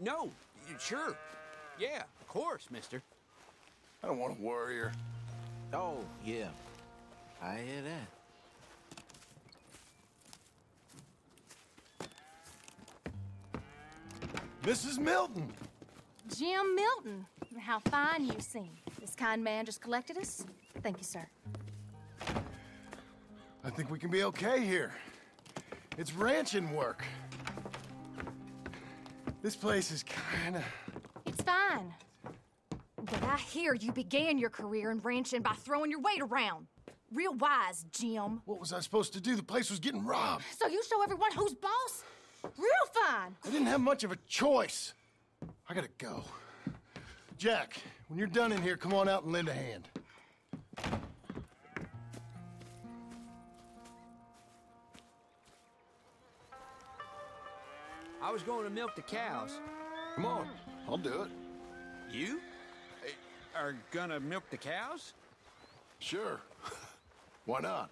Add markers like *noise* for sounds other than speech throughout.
no, sure. Yeah, of course, mister. I don't want to worry her. Oh, yeah. I hear that. Mrs. Milton! Jim Milton. How fine you seem. This kind man just collected us. Thank you, sir. I think we can be okay here. It's ranching work. This place is kinda... It's fine. But I hear you began your career in ranching by throwing your weight around. Real wise, Jim. What was I supposed to do? The place was getting robbed. So you show everyone who's boss? Real fine. I didn't have much of a choice. I gotta go. Jack, when you're done in here, come on out and lend a hand. I was going to milk the cows. Come on, I'll do it. You are gonna milk the cows? Sure. *laughs* Why not?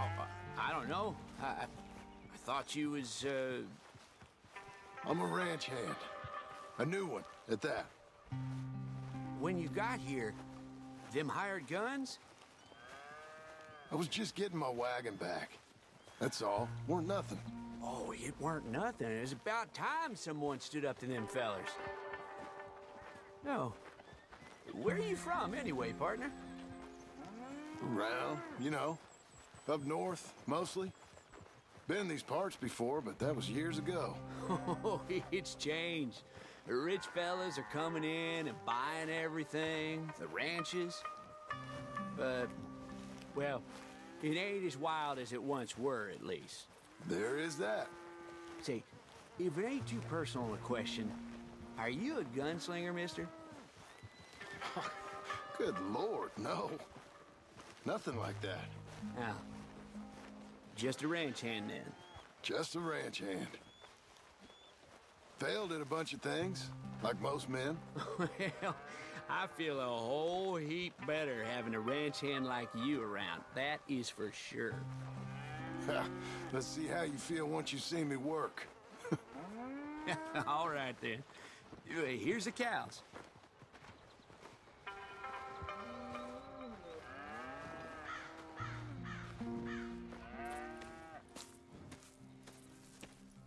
Oh, I don't know. I, I, I thought you was, uh... I'm a ranch hand. A new one, at that. When you got here, them hired guns? I was just getting my wagon back. That's all. Weren't nothing. Oh, it weren't nothing. It was about time someone stood up to them fellers. No. Where are you from, anyway, partner? Around, you know. Up north, mostly. Been in these parts before, but that was years ago. Oh, *laughs* it's changed. The rich fellas are coming in and buying everything, the ranches. But, well, it ain't as wild as it once were, at least. There is that. Say, if it ain't too personal a question, are you a gunslinger, mister? *laughs* Good lord, no. Nothing like that. Now, just a ranch hand then. Just a ranch hand. Failed at a bunch of things, like most men. *laughs* well, I feel a whole heap better having a ranch hand like you around. That is for sure. *laughs* Let's see how you feel once you see me work. *laughs* All right, then. Here's the cows.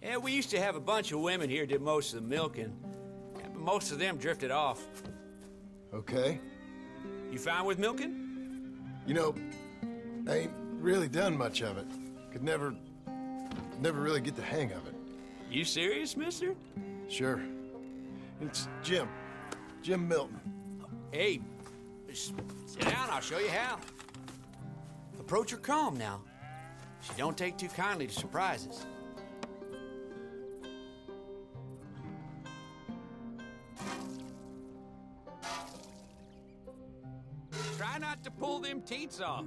Yeah, we used to have a bunch of women here did most of the milking. Yeah, but most of them drifted off. Okay. You fine with milking? You know, I ain't really done much of it. Could never, never really get the hang of it. You serious, mister? Sure. It's Jim. Jim Milton. Hey, sit down, I'll show you how. Approach her calm now. She don't take too kindly to surprises. Try not to pull them teats off.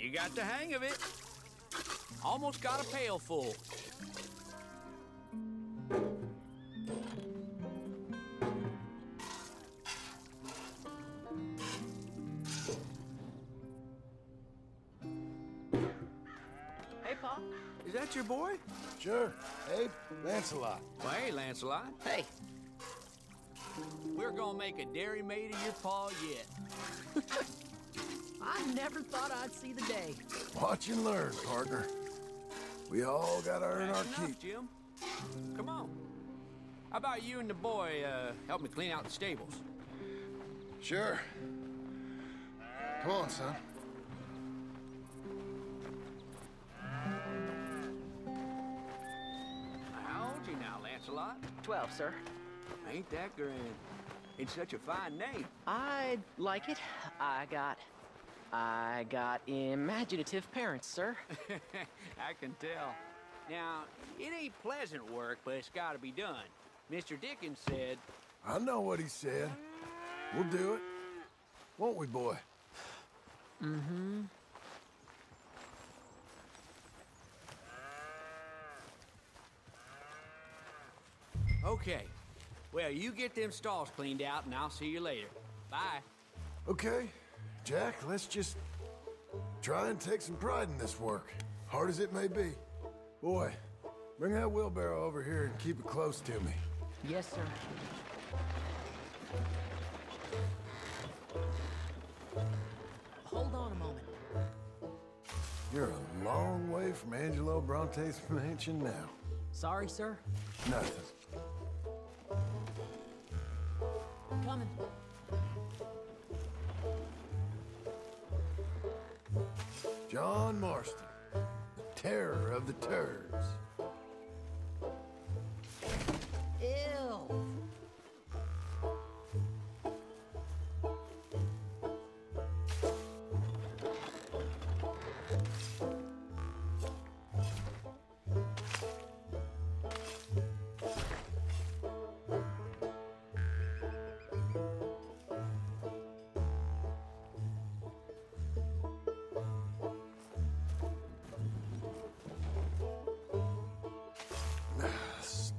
You got the hang of it. Almost got a pail full. Hey, Pa. Is that your boy? Sure. Abe, Lancelot. Well, hey, Lancelot. Hey. We're gonna make a dairy maid of your paw yet. *laughs* I never thought I'd see the day. Watch and learn, partner. We all gotta earn our enough, keep. Jim. Come on. How about you and the boy uh, help me clean out the stables? Sure. Come on, son. How old you now, Lancelot? Twelve, sir. Ain't that grand? It's such a fine name. I like it. I got. I got imaginative parents, sir. *laughs* I can tell. Now, it ain't pleasant work, but it's gotta be done. Mr. Dickens said, I know what he said. We'll do it. Won't we, boy? Mm-hmm. okay. Well, you get them stalls cleaned out, and I'll see you later. Bye. Okay, Jack, let's just try and take some pride in this work, hard as it may be. Boy, Bring that wheelbarrow over here and keep it close to me. Yes, sir. Hold on a moment. You're a long way from Angelo Bronte's mansion now. Sorry, sir. Nothing. Coming. John Marston, the terror of the turds.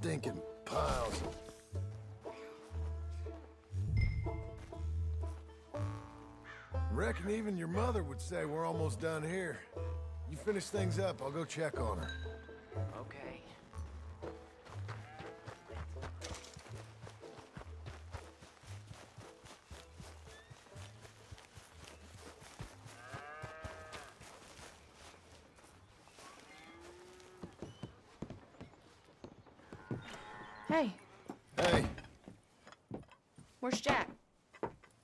Stinking piles Reckon even your mother would say we're almost done here. You finish things up, I'll go check on her. Hey, Hey, where's Jack?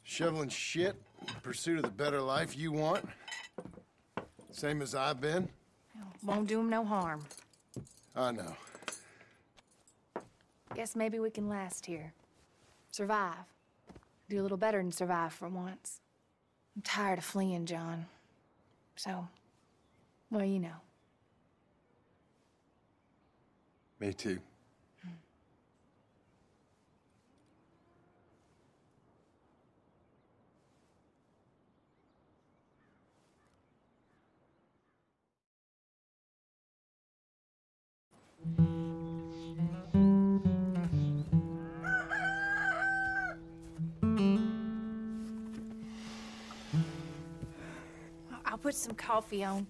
shoveling shit in pursuit of the better life you want? Same as I've been? Won't do him no harm. I know. Guess maybe we can last here. Survive. Do a little better than survive for once. I'm tired of fleeing, John. So, well, you know. Me too. I'll put some coffee on.